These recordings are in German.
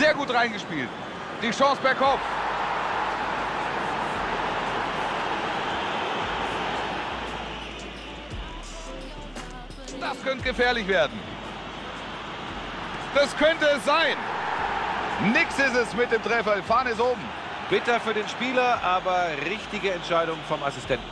Sehr gut reingespielt. Die Chance per Kopf. Das könnte gefährlich werden. Das könnte es sein. Nix ist es mit dem Treffer. Fahne ist oben. Bitter für den Spieler, aber richtige Entscheidung vom Assistenten.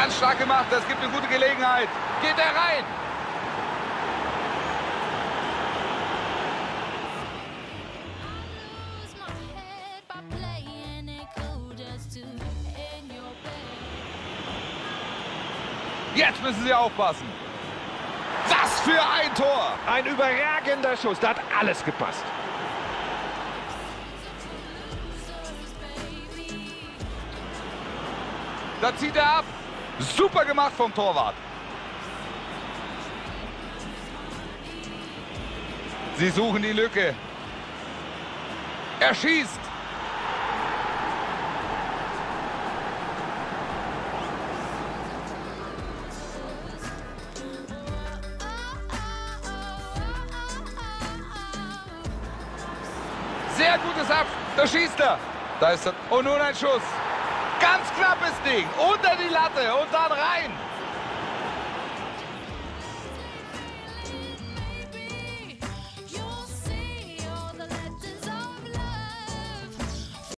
Ganz stark gemacht, das gibt eine gute Gelegenheit. Geht er rein? Jetzt müssen sie aufpassen. Was für ein Tor! Ein überragender Schuss, da hat alles gepasst. Da zieht er ab. Super gemacht vom Torwart. Sie suchen die Lücke. Er schießt. Sehr gutes Ab. Da schießt er. Da ist er. Und nun ein Schuss. Ganz knappes Ding. Unter die Latte und dann rein.